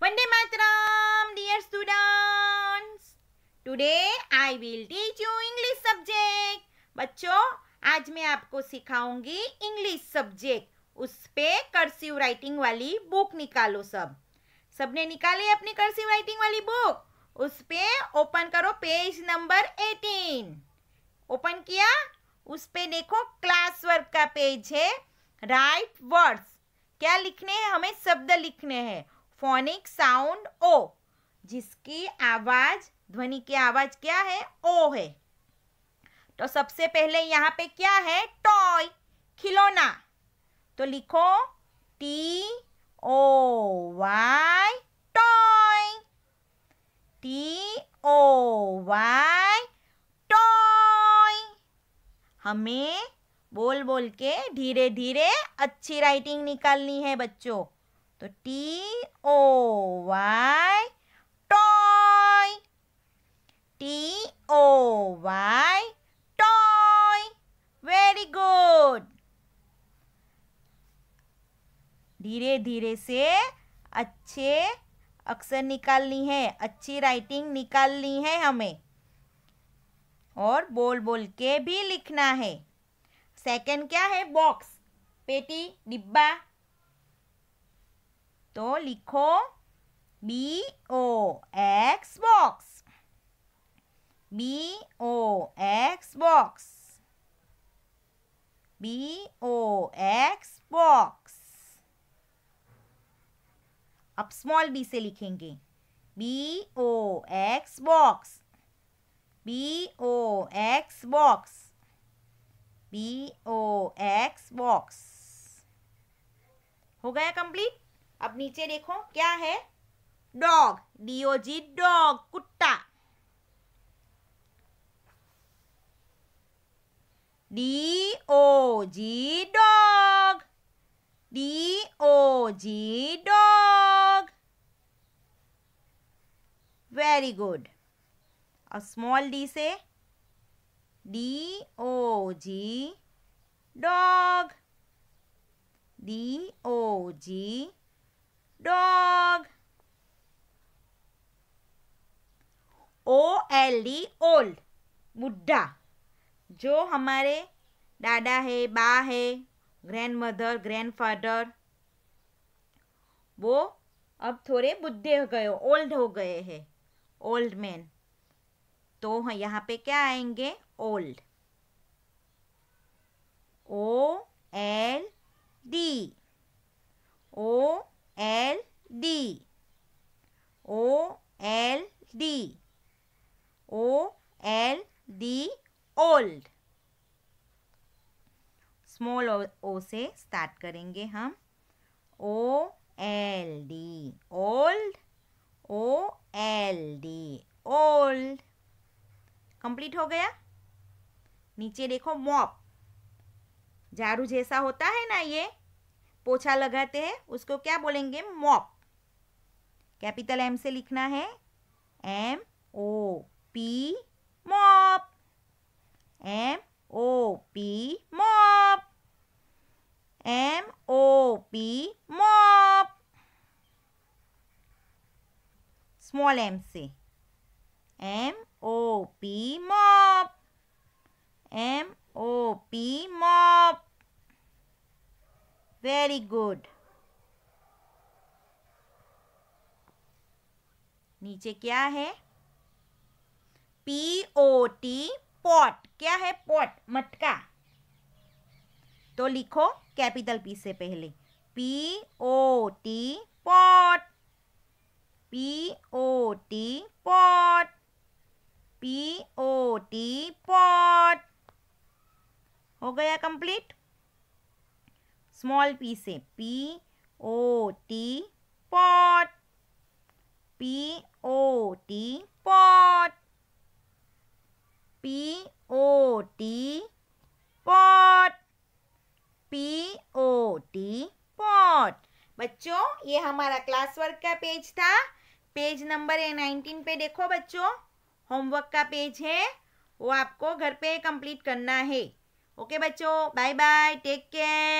Vande Mataram, dear students. Today I will teach you English subject. बच्चों आज मैं आपको सिखाऊँगी इंग्लिश सब्जेक्ट उस पे कर्सिव राइटिंग वाली बुक निकालो सब। सबने निकाली अपनी कर्सिव राइटिंग वाली बुक उस पे ओपन करो पेज नंबर 18 ओपन किया? उस पे देखो क्लास वर्क का पेज है। राइट वर्ड्स क्या लिखने हैं? हमें शब्द लिखने हैं। फोनिक साउंड ओ जिसकी आवाज़, ध्वनि की आवाज़ क्या है? ओ है। तो सबसे पहले यहाँ पे क्या है? टॉय खिलौना। तो लिखो T O Y toy T O Y toy हमें बोल बोल के धीरे धीरे अच्छी राइटिंग निकालनी है बच्चों। तो T O Y toy T O Y toy very good धीरे धीरे से अच्छे अक्षर निकालनी है, अच्छी राइटिंग निकालनी है हमें। और बोल बोल के भी लिखना है। सेकंड क्या है? बॉक्स पेटी, डिब्बा तो लिखो B O X box B O X box B O X box अब स्मॉल बी से लिखेंगे. B O X box B O X box B O X box हो गया कंप्लीट अब नीचे देखो, क्या है? Dog D O G dog कुत्ता। D O G dog D O G dog very good और स्मॉल डी से D O G dog D O G dog. O L D old बुढ़ा जो हमारे दादा है, बा है ग्रैंड मदर ग्रैंड फादर वो अब थोड़े बुढ़े हो गए ओल्ड हो गए हैं ओल्ड मैन तो यहाँ पे क्या आएँगे? old O L D O L D O L D O L D old. Small O से स्टार्ट करेंगे हम. O L D old O L D old complete हो गया? नीचे देखो मॉप झाड़ू जैसा होता है ना ये? पोछा लगाते हैं, उसको क्या बोलेंगे? मॉप कैपिटल एम से लिखना है. M O P mop M O P mop M O P mop small M से M O P mop M O P mop. Very good. नीचे क्या है? P ओ टी पॉट क्या है पॉट मटका। तो लिखो कैपिटल पी से पहले। P O T pot P O T pot P O T pot हो गया कंप्लीट स्मॉल पी से। P O T pot P O T pot P O T pot P O T pot बच्चों, ये हमारा class work का page था। Page number A nineteen पे देखो बच्चों। होमवर्क का पेज है। वो आपको घर पे कंप्लीट करना है। ओके बच्चों बाय बाय टेक केयर